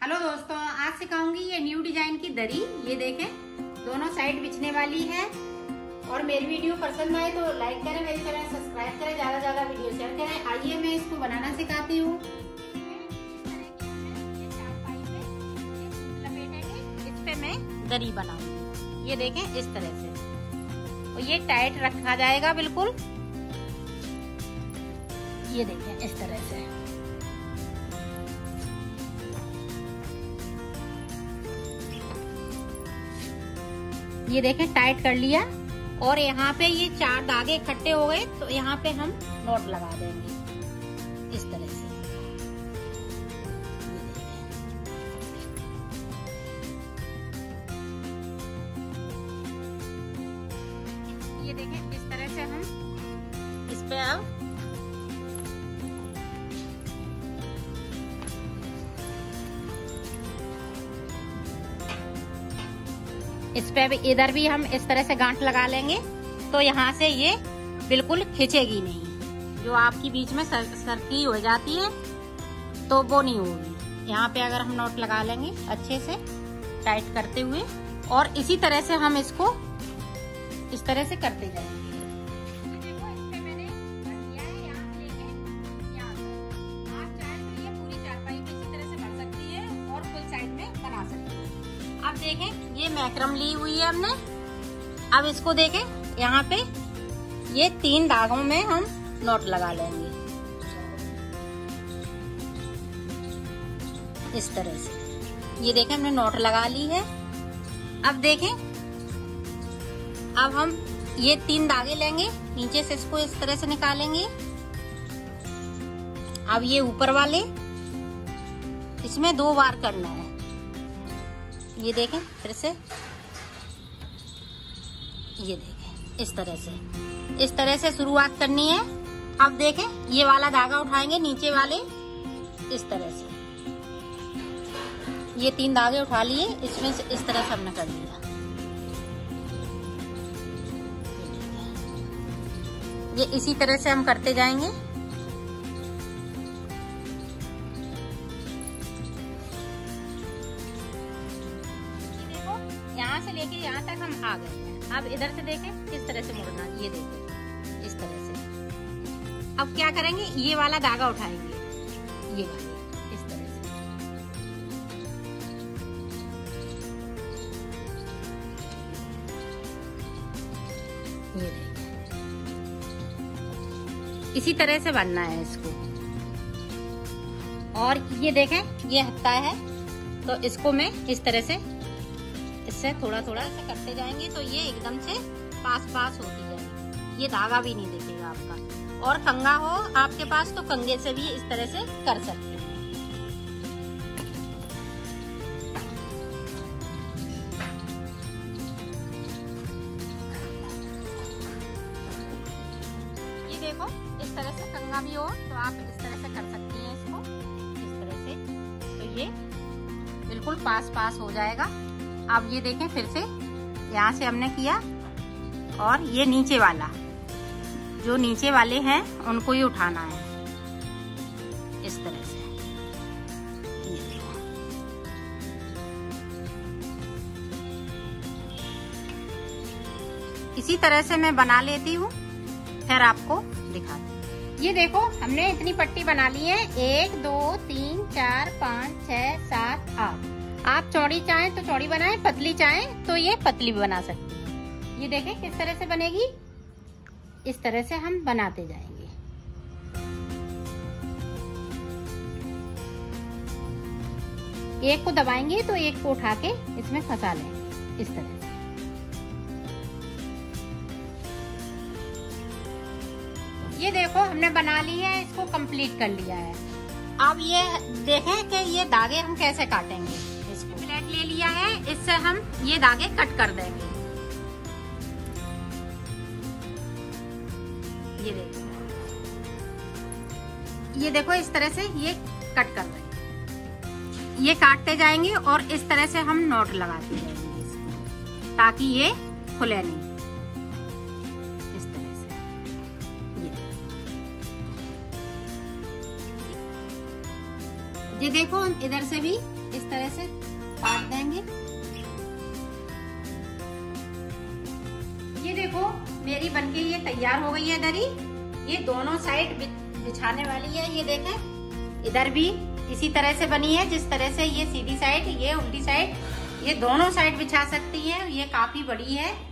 Hello दोस्तों, आज सिखाऊँगी ये न्यू डिज़ाइन की दरी। ये देखें, दोनों साइड बिछने वाली है। और मेरी वीडियो पसंद आए तो लाइक करें, मेरे चैनल सब्सक्राइब करें, ज़्यादा ज़्यादा वीडियो शेयर करें। आइए मैं इसको बनाना सिखाती हूँ। इस पे मैं दरी बनाऊँगी। ये देखें, इस तरह से। और ये टाइट रखा जाएगा, बिल्कुल। ये देखें, इस तरह से। ये देखें टाइट कर लिया। और यहाँ पे ये चार धागे इकट्ठे हो गए तो यहाँ पे हम नोट लगा देंगे। इस तरह से। ये देखें, इस तरह से हम इस पे अब इस पे भी इधर भी हम इस तरह से गांठ लगा लेंगे तो यहाँ से ये बिल्कुल खिंचेगी नहीं। जो आपकी बीच में सर, सरकी हो जाती है तो वो नहीं होगी। यहाँ पे अगर हम नोट लगा लेंगे अच्छे से टाइट करते हुए और इसी तरह से हम इसको इस तरह से करते जाएँगे। अब देखें, ये मैक्रम ली हुई है हमने। अब इसको देखें, यहाँ पे ये तीन धागों में हम नोट लगा लेंगे। इस तरह से। ये देखें, हमने नोट लगा ली है। अब देखें, अब हम ये तीन धागे लेंगे, नीचे से इसको इस तरह से निकालेंगे। अब ये ऊपर वाले, इसमें दो बार करना है। ये देखें, फिर से। ये देखें, इस तरह से। इस तरह से शुरुआत करनी है। अब देखें, ये वाला धागा उठाएँगे, नीचे वाले। इस तरह से। ये तीन धागे उठा लिए, इसमें से इस तरह से हमने कर लिया ये इसी तरह से हम करते जाएँगे। यहाँ से लेके यहाँ तक हम आ गए अब इधर से देखें, किस तरह से मुड़ना, ये देखें, इस तरह से। अब क्या करेंगे? ये वाला धागा उठाएँगे। ये वाला, इस तरह से। ये इसी तरह से बनना है इसको। और ये देखें, ये हत्ता है। तो इसको मैं इस तरह से इससे थोड़ा थोड़ा ऐसे करते जाएँगे तो ये एकदम से पास पास होती जाएगी। ये धागा भी नहीं दिखेगा आपका। और कंगा हो आपके पास तो कंगे से भी इस तरह से कर सकते हैं। ये देखो, इस तरह से कंगा भी हो तो आप इस तरह से कर सकती हैं इसको। इस तरह से। तो ये बिल्कुल पास पास हो जाएगा। अब ये देखें फिर से। यहाँ से हमने किया। और ये नीचे वाला। जो नीचे वाले हैं, उनको ही उठाना है। इस तरह से। इसी तरह से मैं बना लेती हूँ। फिर आपको दिखाती ये देखो, हमने इतनी पट्टी बना ली है। एक, दो, तीन, चार, पाँच, छह, सात, आठ। आप चौड़ी चाहें तो चौड़ी बनाएँ, पतली चाहें तो ये पतली भी बना सकते ये देखें किस तरह से बनेगी। इस तरह से हम बनाते जाएँगे। एक को दबाएँगे तो एक को उठा के इसमें फंसा लेंगे इस तरह से। ये देखो, हमने बना ली है, इसको कंप्लीट कर लिया है। अब ये देखें कि ये धागे हम कैसे काटेंगे। ले लिया है, इससे हम ये धागे कट कर देंगे। ये देखो। ये देखो, इस तरह से ये कट कर देंगे। ये काटते जाएँगे और इस तरह से हम नोट लगाते जाएँगे ताकि ये खुले नहीं। इस तरह से। ये ये देखो, इधर से भी इस तरह से काट देंगे। ये देखो, मेरी बनके ये तैयार हो गई है दरी। ये दोनों साइड बिछाने वाली है, ये देखें। इधर भी इसी तरह से बनी है, जिस तरह से ये सीधी साइड, ये उल्टी साइड, ये दोनों साइड बिछा सकती है। ये काफ़ी बड़ी है।